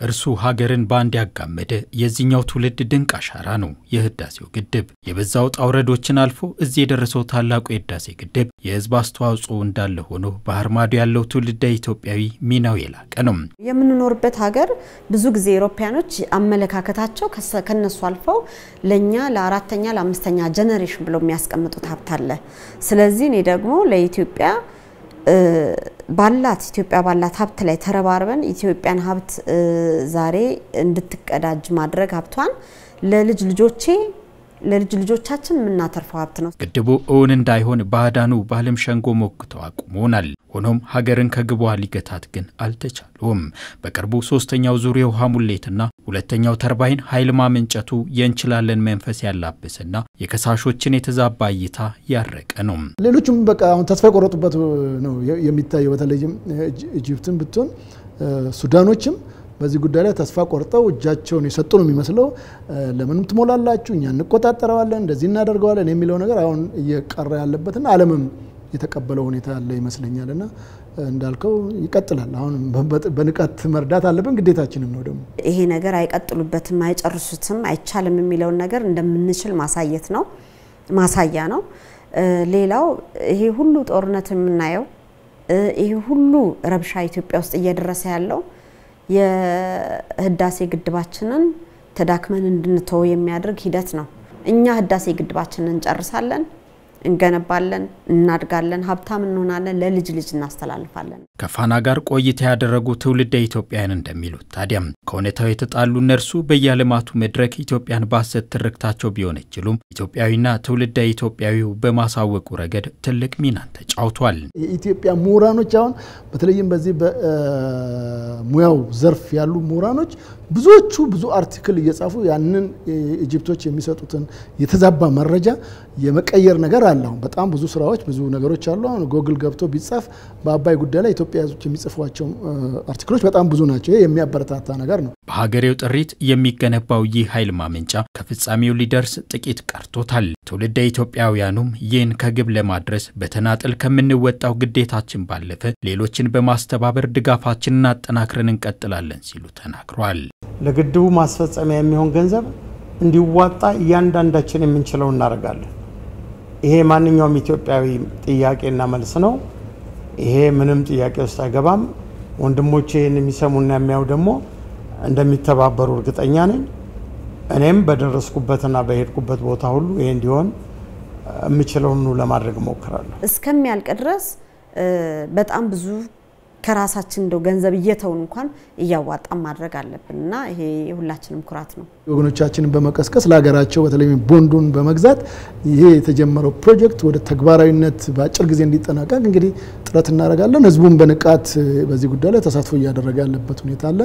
እርሱ ሀገርን በአንድ ያጋመደ የዚህኛው ትውልድ ድንቅ አሻራ ነው የህዳሴው ግድብ። የበዛ ውጣ ውረዶችን አልፎ እዚህ የደረሰው ታላቁ የህዳሴ ግድብ የህዝብ አስተዋጽኦ እንዳለ ሆኖ ባህር ማዶ ያለው ትውልደ ኢትዮጵያዊ ሚናው የላቀ ነው። የምንኖርበት ሀገር ብዙ ጊዜ አውሮፓያኖች አመለካከታቸው ከነሱ አልፈው ለእኛ ለአራተኛ ለአምስተኛ ጀነሬሽን ብለው የሚያስቀምጡት ሀብት አለ። ስለዚህ እኔ ደግሞ ለኢትዮጵያ ባላት ኢትዮጵያ ባላት ሀብት ላይ ተረባርበን ኢትዮጵያን ሀብት ዛሬ እንድትቀዳጅ ማድረግ ሀብቷን ለልጅ ልጆቼ ለልጅ ልጆቻችን የምናተርፈው ሀብት ነው። ግድቡ እውን እንዳይሆን ባዕዳኑ በዓለም ሸንጎ ሞግተው አቁሞናል። ሆኖም ሀገርን ከግቧ ሊገታት ግን አልተቻሉም። በቅርቡ ሶስተኛው ዙር የውሃ ሙሌትና ሁለተኛው ተርባይን ኃይል ማመንጨቱ የእንችላለን መንፈስ ያላበሰና የከሳሾችን የተዛባ እይታ ያረቀ ነው። ሌሎቹም በቃ አሁን ተስፋ የቆረጡበት ነው የሚታየው። በተለይም ኢጅፕትን ብትሆን ሱዳኖችም በዚህ ጉዳይ ላይ ተስፋ ቆርጠው እጃቸውን የሰጡ ነው የሚመስለው። ለምንም ትሞላላችሁ፣ እኛ እንቆጣጠረዋለን፣ እንደዚህ እናደርገዋለን የሚለው ነገር አሁን እየቀረ ያለበትና ዓለምም የተቀበለው ሁኔታ ያለ ይመስለኛል። እና እንዳልከው ይቀጥላል። አሁን በንቃት መርዳት አለብን፣ ግዴታችንም ነው ደግሞ ይሄ ነገር አይቀጥሉበትም፣ አይጨርሱትም፣ አይቻልም የሚለውን ነገር እንደምንችል ማሳየት ነው ማሳያ ነው። ሌላው ይሄ ሁሉ ጦርነት የምናየው ይሄ ሁሉ ረብሻ ኢትዮጵያ ውስጥ እየደረሰ ያለው የህዳሴ ግድባችንን ተዳክመን እንድንተው የሚያደርግ ሂደት ነው። እኛ ህዳሴ ግድባችንን እንጨርሳለን፣ እንገነባለን፣ እናድጋለን፣ ሀብታም እንሆናለን፣ ለልጅ ልጅ እናስተላልፋለን። ከፋና ጋር ቆይታ ያደረጉ ትውልደ ኢትዮጵያውያን እንደሚሉት ታዲያም ከእውነታው የተጣሉ እነርሱ በየልማቱ መድረክ ኢትዮጵያን በሐሰት ትርክታቸው ቢወነጅሉም ኢትዮጵያዊና ትውልደ ኢትዮጵያዊው በማሳወቁ ረገድ ትልቅ ሚናን ተጫውቷል። የኢትዮጵያ ምሁራኖች አሁን በተለይም በዚህ በሙያው ዘርፍ ያሉ ምሁራኖች ብዙዎቹ ብዙ article እየጻፉ ያንን Egypt ኦች የሚሰጡትን የተዛባ መረጃ የመቀየር ነገር አለ። አሁን በጣም ብዙ ስራዎች ብዙ ነገሮች አሉ። አሁን ጎግል ገብቶ ቢጻፍ በአባይ ጉዳይ ላይ ኢትዮጵያ የሚጽፏቸው article ኦች በጣም ብዙ ናቸው። ይህ የሚያበረታታ ነገር ነው። በሀገሬው ጥሪት የሚገነባው ይህ ኃይል ማመንጫ ከፍጻሜው ሊደርስ ጥቂት ቀርቶታል። ትውልደ ኢትዮጵያውያኑም ይህን ከግብ ለማድረስ በተናጠል ከምንወጣው ግዴታችን ባለፈ ሌሎችን በማስተባበር ድጋፋችንን አጠናክረን እንቀጥላለን ሲሉ ተናግሯል። ለግድቡ ማስፈጸሚያ የሚሆን ገንዘብ እንዲዋጣ እያንዳንዳችን የምንችለው እናደርጋለን። ይሄ ማንኛውም ኢትዮጵያዊ ጥያቄና መልስ ነው። ይሄ ምንም ጥያቄ ውስጥ አይገባም። ወንድሞቼ ይህን የሚሰሙና የሚያዩ ደግሞ እንደሚተባበሩ እርግጠኛ ነኝ። እኔም በደረስኩበትና በሄድኩበት ቦታ ሁሉ ይሄ እንዲሆን የምችለውን ለማድረግ እሞክራለሁ። እስከሚያልቅ ድረስ በጣም ብዙ ከራሳችን እንደው ገንዘብ እየተውን እንኳን እያዋጣን ማድረግ አለብን እና ይሄ የሁላችንም ኩራት ነው። ወገኖቻችንን በመቀስቀስ ለሀገራቸው በተለይ ቦንዱን በመግዛት ይሄ የተጀመረው ፕሮጀክት ወደ ተግባራዊነት በአጭር ጊዜ እንዲጠናቀቅ እንግዲህ ጥረት እናደርጋለን። ህዝቡን በንቃት በዚህ ጉዳይ ላይ ተሳትፎ እያደረገ ያለበት ሁኔታ አለ።